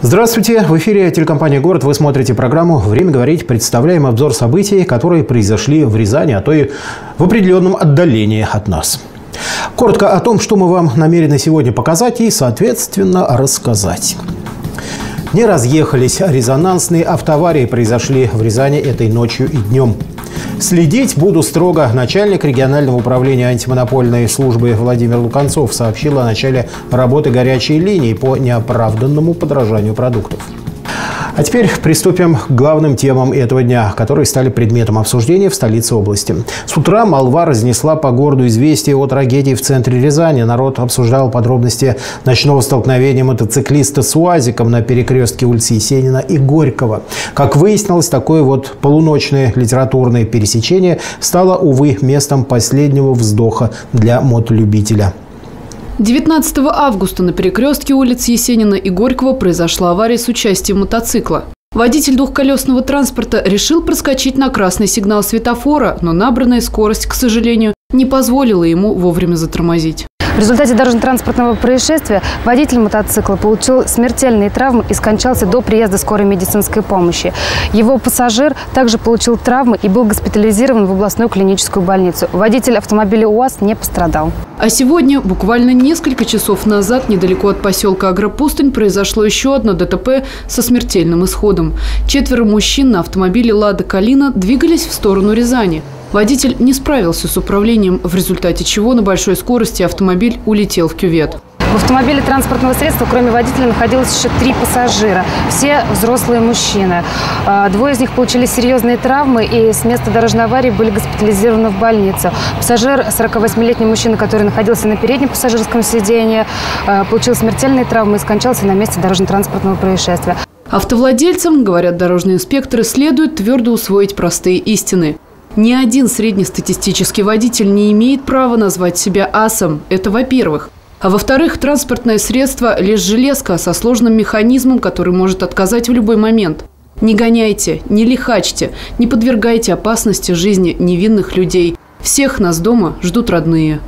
Здравствуйте! В эфире телекомпания «Город». Вы смотрите программу «Время говорить». Представляем обзор событий, которые произошли в Рязани, а то и в определенном отдалении от нас. Коротко о том, что мы вам намерены сегодня показать и, соответственно, рассказать. Не разъехались. Резонансные автоаварии произошли в Рязани этой ночью и днем. Следить буду строго. Начальник регионального управления антимонопольной службы Владимир Луканцов сообщил о начале работы горячей линии по неоправданному подражанию продуктов. А теперь приступим к главным темам этого дня, которые стали предметом обсуждения в столице области. С утра молва разнесла по городу известие о трагедии в центре Рязани. Народ обсуждал подробности ночного столкновения мотоциклиста с УАЗиком на перекрестке улицы Есенина и Горького. Как выяснилось, такое вот полуночное литературное пересечение стало, увы, местом последнего вздоха для мотолюбителя. 19 августа на перекрестке улиц Есенина и Горького произошла авария с участием мотоцикла. Водитель двухколесного транспорта решил проскочить на красный сигнал светофора, но набранная скорость, к сожалению, не позволила ему вовремя затормозить. В результате дорожно-транспортного происшествия водитель мотоцикла получил смертельные травмы и скончался до приезда скорой медицинской помощи. Его пассажир также получил травмы и был госпитализирован в областную клиническую больницу. Водитель автомобиля УАЗ не пострадал. А сегодня, буквально несколько часов назад, недалеко от поселка Агропустынь, произошло еще одно ДТП со смертельным исходом. Четверо мужчин на автомобиле «Лада Калина» двигались в сторону Рязани. Водитель не справился с управлением, в результате чего на большой скорости автомобиль улетел в кювет. В автомобиле транспортного средства, кроме водителя, находилось еще три пассажира. Все взрослые мужчины. А, двое из них получили серьезные травмы и с места дорожной аварии были госпитализированы в больницу. Пассажир, 48-летний мужчина, который находился на переднем пассажирском сиденье, а, получил смертельные травмы и скончался на месте дорожно-транспортного происшествия. Автовладельцам, говорят дорожные инспекторы, следует твердо усвоить простые истины. Ни один среднестатистический водитель не имеет права назвать себя асом. Это во-первых. А во-вторых, транспортное средство – лишь железка со сложным механизмом, который может отказать в любой момент. Не гоняйте, не лихачьте, не подвергайте опасности жизни невинных людей. Всех нас дома ждут родные.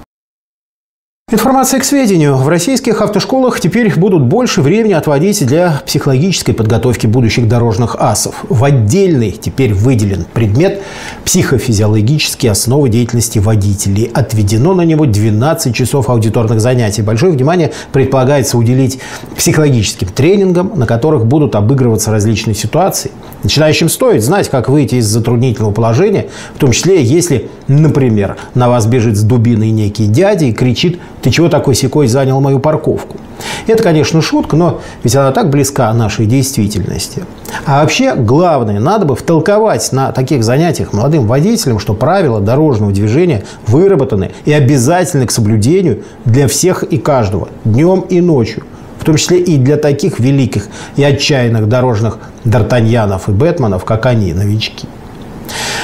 Информация к сведению. В российских автошколах теперь будут больше времени отводить для психологической подготовки будущих дорожных асов. В отдельный теперь выделен предмет психофизиологические основы деятельности водителей. Отведено на него 12 часов аудиторных занятий. Большое внимание предполагается уделить психологическим тренингам, на которых будут обыгрываться различные ситуации. Начинающим стоит знать, как выйти из затруднительного положения, в том числе, если, например, на вас бежит с дубиной некий дядя и кричит ты чего такой секой занял мою парковку? Это, конечно, шутка, но ведь она так близка нашей действительности. А вообще, главное, надо бы втолковать на таких занятиях молодым водителям, что правила дорожного движения выработаны и обязательны к соблюдению для всех и каждого, днем и ночью в том числе и для таких великих и отчаянных дорожных д'Артаньянов и Бэтменов, как они, новички.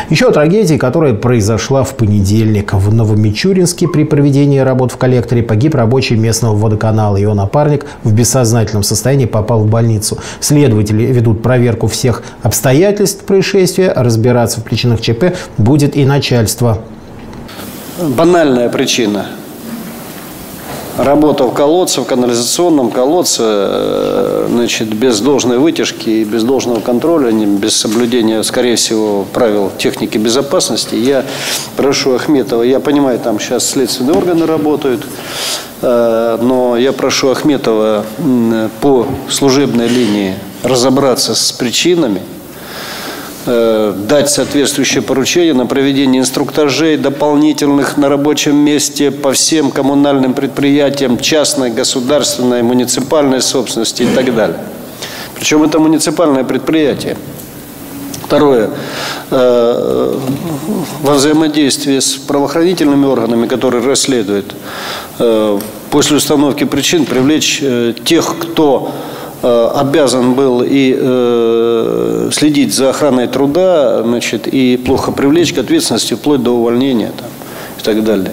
Еще о трагедии, которая произошла в понедельник. В Новомичуринске при проведении работ в коллекторе погиб рабочий местного водоканала. Его напарник в бессознательном состоянии попал в больницу. Следователи ведут проверку всех обстоятельств происшествия. Разбираться в причинах ЧП будет и начальство. Банальная причина работа в колодце, в канализационном колодце, э, значит, без должной вытяжки и без должного контроля, без соблюдения, скорее всего, правил техники безопасности, я прошу Ахметова, я понимаю, там сейчас следственные органы работают, э, но я прошу Ахметова по служебной линии разобраться с причинами – Э, дать соответствующее поручение на проведение инструктажей дополнительных на рабочем месте по всем коммунальным предприятиям частной, государственной, муниципальной собственности и так далее. Причем это муниципальное предприятие. Второе. Э, во взаимодействии с правоохранительными органами, которые расследуют, э, после установки причин привлечь тех, кто обязан был и э, следить за охраной труда, значит, и плохо привлечь к ответственности вплоть до увольнения там, и так далее.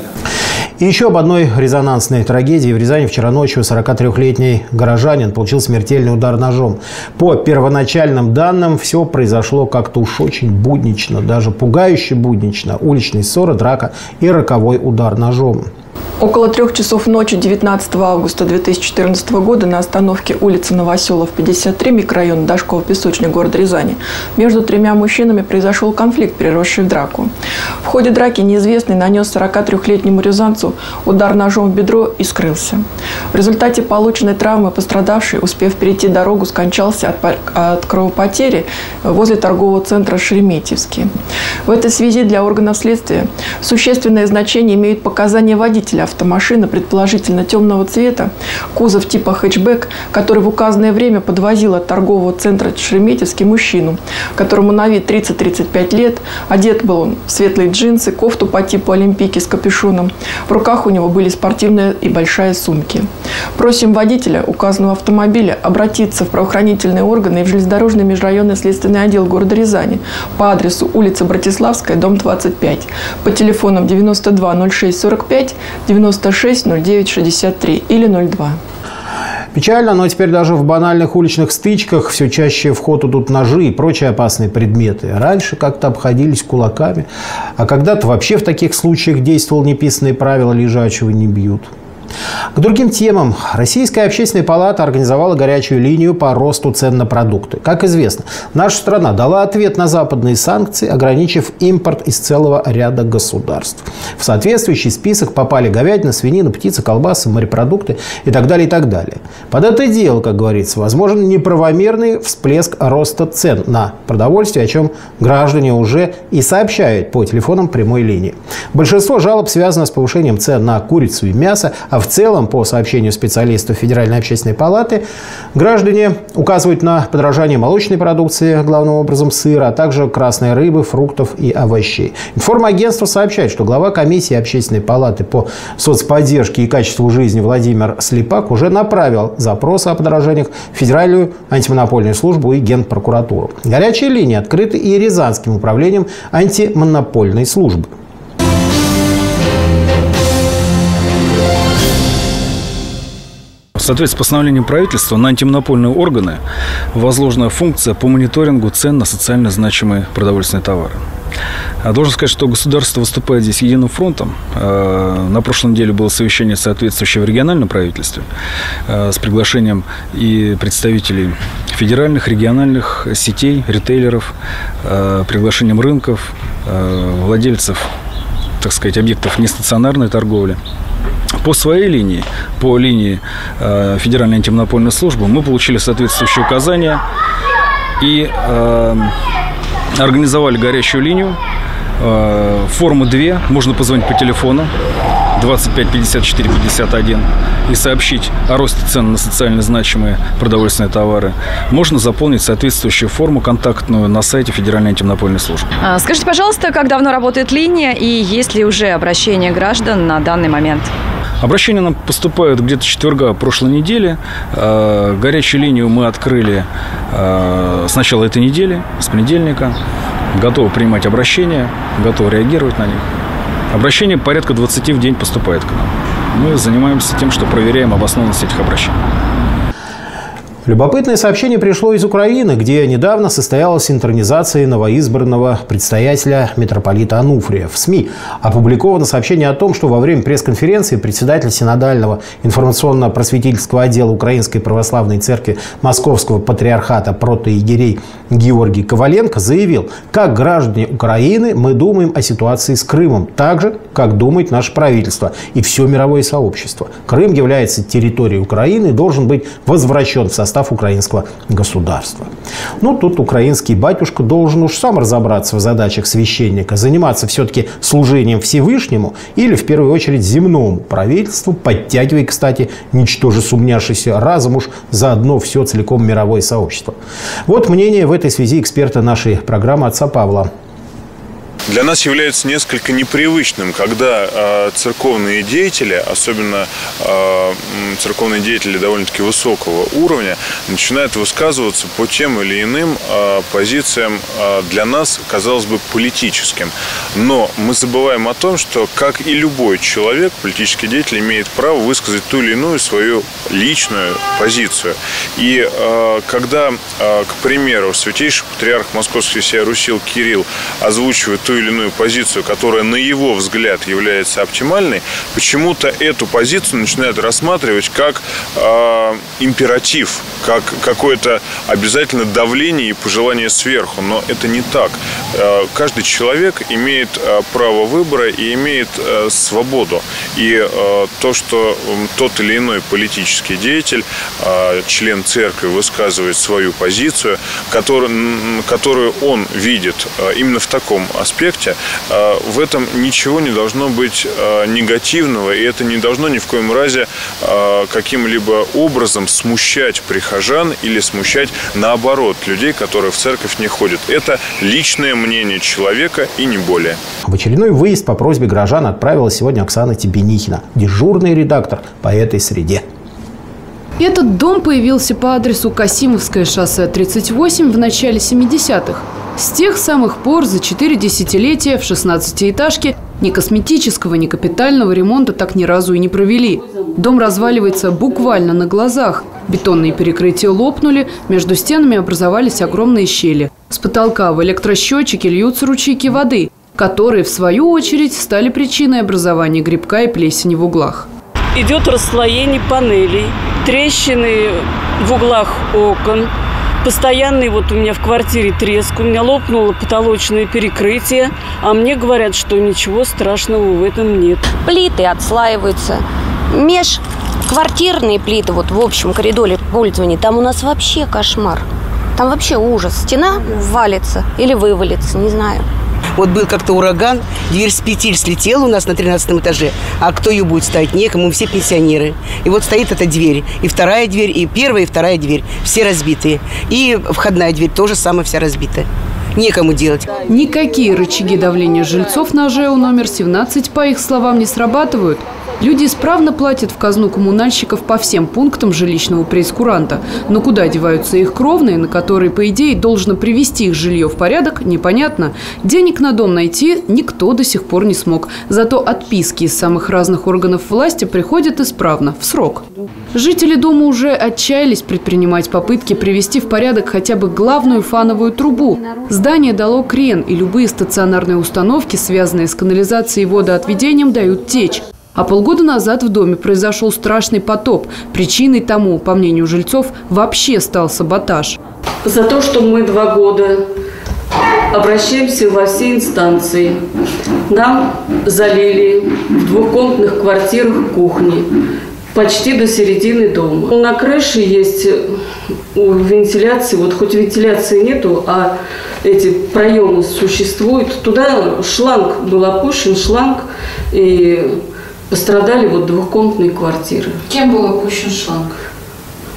И еще об одной резонансной трагедии. В Рязани вчера ночью 43-летний горожанин получил смертельный удар ножом. По первоначальным данным, все произошло как-то уж очень буднично, даже пугающе буднично. Уличные ссоры, драка и роковой удар ножом. Около трех часов ночи 19 августа 2014 года на остановке улицы Новоселов, 53, микрорайон Дашкова, Песочный, город Рязани, между тремя мужчинами произошел конфликт, переросший в драку. В ходе драки неизвестный нанес 43-летнему рязанцу удар ножом в бедро и скрылся. В результате полученной травмы пострадавший, успев перейти дорогу, скончался от, от кровопотери возле торгового центра Шереметьевский. В этой связи для органов следствия существенное значение имеют показания водителя автомашина, предположительно темного цвета, кузов типа хэтчбэк, который в указанное время подвозил от торгового центра Шереметьевский мужчину, которому на вид 30-35 лет. Одет был он в светлые джинсы, кофту по типу олимпийки с капюшоном. В руках у него были спортивные и большая сумки. Просим водителя указанного автомобиля обратиться в правоохранительные органы и в железнодорожный межрайонный следственный отдел города Рязани по адресу улица Братиславская, дом 25, по телефонам 92 06 45 96 09 63 или 02. Печально, но теперь даже в банальных уличных стычках все чаще в ход идут ножи и прочие опасные предметы. Раньше как-то обходились кулаками, а когда-то вообще в таких случаях действовал неписанное правило «лежачего не бьют». К другим темам. Российская общественная палата организовала горячую линию по росту цен на продукты. Как известно, наша страна дала ответ на западные санкции, ограничив импорт из целого ряда государств. В соответствующий список попали говядина, свинина, птица, колбасы, морепродукты и так далее, и так далее. Под это дело, как говорится, возможен неправомерный всплеск роста цен на продовольствие, о чем граждане уже и сообщают по телефонам прямой линии. Большинство жалоб связано с повышением цен на курицу и мясо, а в целом, по сообщению специалистов Федеральной общественной палаты, граждане указывают на подражание молочной продукции, главным образом сыра, а также красной рыбы, фруктов и овощей. Информагентство сообщает, что глава комиссии общественной палаты по соцподдержке и качеству жизни Владимир Слепак уже направил запросы о подражаниях в Федеральную антимонопольную службу и Генпрокуратуру. Горячие линии открыты и Рязанским управлением антимонопольной службы. Соответствии с постановлением правительства на антимонопольные органы возложена функция по мониторингу цен на социально значимые продовольственные товары. А должен сказать, что государство выступает здесь единым фронтом. А, на прошлой неделе было совещание соответствующее в региональном правительстве а, с приглашением и представителей федеральных, региональных сетей, ритейлеров, приглашением рынков, владельцев, так сказать, объектов нестационарной торговли. По своей линии, по линии э, Федеральной антимонопольной службы, мы получили соответствующие указания и э, организовали горячую линию. Э, формы две, можно позвонить по телефону 25 54 51 и сообщить о росте цен на социально значимые продовольственные товары, можно заполнить соответствующую форму контактную на сайте Федеральной антимонопольной службы. А, скажите, пожалуйста, как давно работает линия и есть ли уже обращение граждан на данный момент? Обращения нам поступают где-то четверга прошлой недели. А, горячую линию мы открыли а, с начала этой недели, с понедельника. Готовы принимать обращения, готовы реагировать на них. Обращение порядка 20 в день поступает к нам. Мы занимаемся тем, что проверяем обоснованность этих обращений. Любопытное сообщение пришло из Украины, где недавно состоялась интернизация новоизбранного предстоятеля митрополита Ануфрия. В СМИ опубликовано сообщение о том, что во время пресс-конференции председатель Синодального информационно-просветительского отдела Украинской Православной Церкви Московского Патриархата протоиерей Георгий Коваленко заявил, как граждане Украины мы думаем о ситуации с Крымом, так же, как думает наше правительство и все мировое сообщество. Крым является территорией Украины и должен быть возвращен в состав украинского государства. Ну, тут украинский батюшка должен уж сам разобраться в задачах священника, заниматься все-таки служением Всевышнему или, в первую очередь, земному правительству, подтягивая, кстати, ничтоже сумняшися разом уж заодно все целиком мировое сообщество. Вот мнение в этой связи эксперта нашей программы отца Павла для нас является несколько непривычным, когда э, церковные деятели, особенно э, церковные деятели довольно-таки высокого уровня, начинают высказываться по тем или иным э, позициям э, для нас, казалось бы, политическим. Но мы забываем о том, что, как и любой человек, политический деятель имеет право высказать ту или иную свою личную позицию. И э, когда, э, к примеру, святейший патриарх Московской всей Руси Кирилл озвучивает ту ту или иную позицию, которая на его взгляд является оптимальной, почему-то эту позицию начинают рассматривать как э, императив, как какое-то обязательно давление и пожелание сверху. Но это не так. Э, каждый человек имеет э, право выбора и имеет э, свободу. И э, то, что э, тот или иной политический деятель, э, член церкви высказывает свою позицию, который, которую он видит э, именно в таком аспекте, э, в этом ничего не должно быть э, негативного, и это не должно ни в коем разе каким-либо образом смущать прихожан или смущать, наоборот, людей, которые в церковь не ходят. Это личное мнение человека и не более. В очередной выезд по просьбе горожан отправилась сегодня Оксана Тебенихина, дежурный редактор по этой среде. Этот дом появился по адресу Касимовское шоссе 38 в начале 70-х. С тех самых пор за четыре десятилетия в 16-этажке ни косметического, ни капитального ремонта так ни разу и не провели. Дом разваливается буквально на глазах. Бетонные перекрытия лопнули, между стенами образовались огромные щели. С потолка в электросчетчике льются ручейки воды, которые, в свою очередь, стали причиной образования грибка и плесени в углах. Идет расслоение панелей, трещины в углах окон, постоянный вот у меня в квартире треск, у меня лопнуло потолочное перекрытие, а мне говорят, что ничего страшного в этом нет. Плиты отслаиваются. Меж квартирные плиты вот в общем коридоре пользования, там у нас вообще кошмар. Там вообще ужас. Стена валится или вывалится, не знаю. Вот был как-то ураган, дверь с петель слетела у нас на 13 этаже, а кто ее будет ставить? Некому, все пенсионеры. И вот стоит эта дверь, и вторая дверь, и первая, и вторая дверь, все разбитые. И входная дверь тоже самая вся разбитая некому делать. Никакие рычаги давления жильцов на ЖЭУ номер 17, по их словам, не срабатывают. Люди исправно платят в казну коммунальщиков по всем пунктам жилищного прейскуранта. Но куда деваются их кровные, на которые, по идее, должно привести их жилье в порядок, непонятно. Денег на дом найти никто до сих пор не смог. Зато отписки из самых разных органов власти приходят исправно, в срок. Жители дома уже отчаялись предпринимать попытки привести в порядок хотя бы главную фановую трубу. Здание дало крен, и любые стационарные установки, связанные с канализацией и водоотведением, дают течь. А полгода назад в доме произошел страшный потоп. Причиной тому, по мнению жильцов, вообще стал саботаж. За то, что мы два года обращаемся во все инстанции. Нам залили в двухкомнатных квартирах кухни почти до середины дома. На крыше есть у вентиляции, вот хоть вентиляции нету, а эти проемы существуют. Туда шланг был опущен, шланг, и пострадали вот двухкомнатные квартиры. Кем был опущен шланг?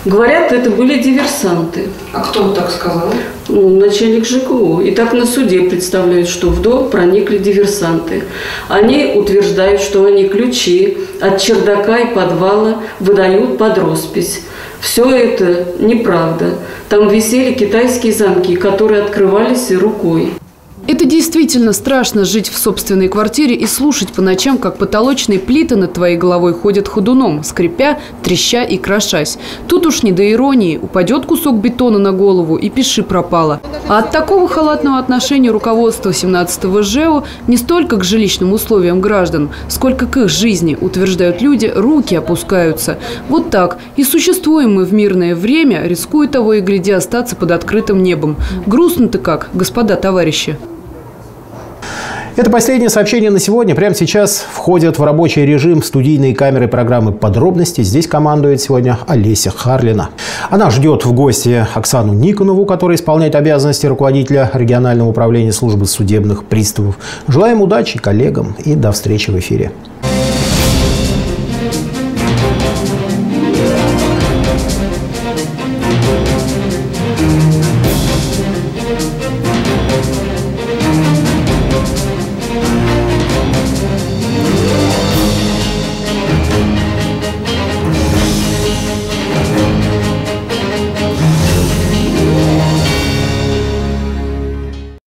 Говорят, это были диверсанты. А кто так сказал? Ну, начальник ЖКУ. И так на суде представляют, что в дом проникли диверсанты. Они утверждают, что они ключи от чердака и подвала выдают под роспись. Все это неправда. Там висели китайские замки, которые открывались рукой. Это действительно страшно жить в собственной квартире и слушать по ночам, как потолочные плиты над твоей головой ходят ходуном, скрипя, треща и крошась. Тут уж не до иронии. Упадет кусок бетона на голову и пиши пропало. А от такого халатного отношения руководства 17-го ЖЭО не столько к жилищным условиям граждан, сколько к их жизни, утверждают люди, руки опускаются. Вот так. И существуем мы в мирное время, рискуя того и гляди остаться под открытым небом. Грустно-то как, господа товарищи. Это последнее сообщение на сегодня. Прямо сейчас входят в рабочий режим студийные камеры программы «Подробности». Здесь командует сегодня Олеся Харлина. Она ждет в гости Оксану Никонову, которая исполняет обязанности руководителя регионального управления службы судебных приставов. Желаем удачи коллегам и до встречи в эфире.